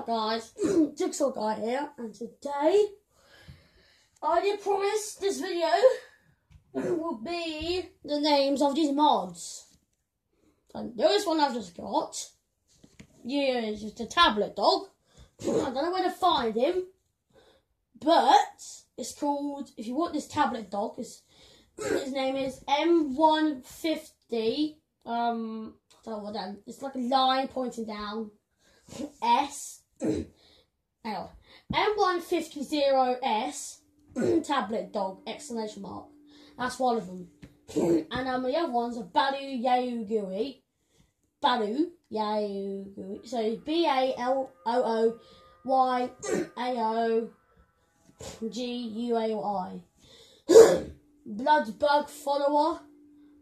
up guys? Jigsaw Guy here and today I did promise this video will be the names of these mods. And this one I've just got yeah, it's just a tablet dog. I don't know where to find him. But it's called if you want this tablet dog, his, his name is M150. Um I don't know what that it's like a line pointing down. S L M150S tablet dog exclamation mark. That's one of them. and um, the other one's a Baloo Yaoguai. Baloo Yaoguai. So B A L O O Y A O G U A I. Blood Bug Follower.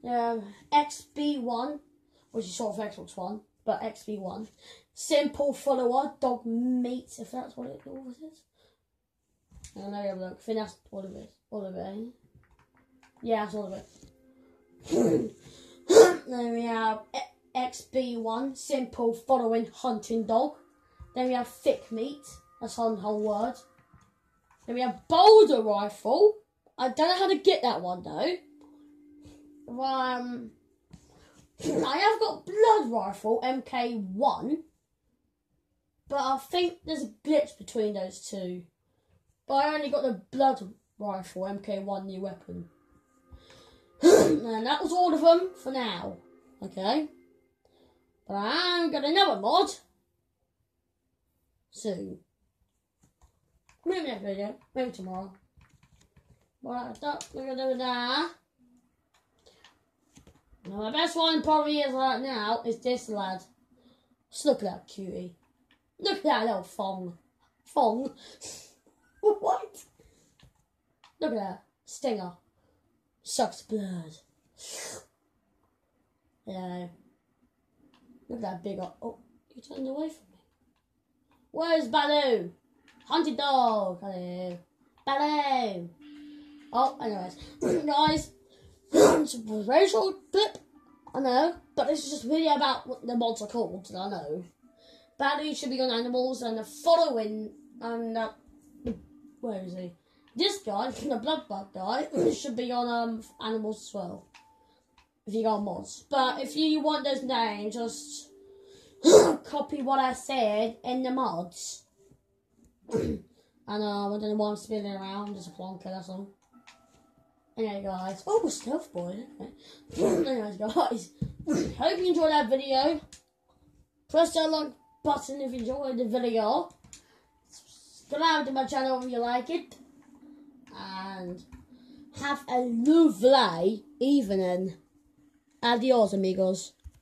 Um, XB1, which is short for Xbox One, but XB1. Simple follower, dog meat, if that's what it all is. I don't know, have a look. I think that's all of it. All of it, eh? Yeah, that's all of it. then we have XB1, simple following hunting dog. Then we have thick meat, that's on whole word. Then we have boulder rifle. I don't know how to get that one though. Um, I have got blood rifle MK1, but I think there's a glitch between those two. But I only got the blood rifle MK1 new weapon. and that was all of them for now. Okay? But I'm got another mod soon. Maybe next video, maybe tomorrow. But that's we're gonna do that. Now the best one probably is right now is this lad. Just look at that cutie. Look at that little thong. Thong. what? Look at that. Stinger. Sucks blood. Yeah. Look at that big. Oh, you turned away from me. Where's Baloo? Hunted dog. Hello. Baloo. Oh, anyways. Guys, it's a short clip. I know. But this is just a video about what the mods are called. I know. Baloo should be on animals and the following and uh, where is he? This guy, the blood bug guy, should be on um animals as well. If you got mods. But if you want those names, just copy what I said in the mods. and um, I don't know why I'm spinning around, just a plonker, that's all. Anyway, guys. Oh, stealth boy. Anyways, guys. Hope you enjoyed that video. Press that like button if you enjoyed the video. Subscribe to my channel if you like it. And have a lovely evening. Adios, amigos.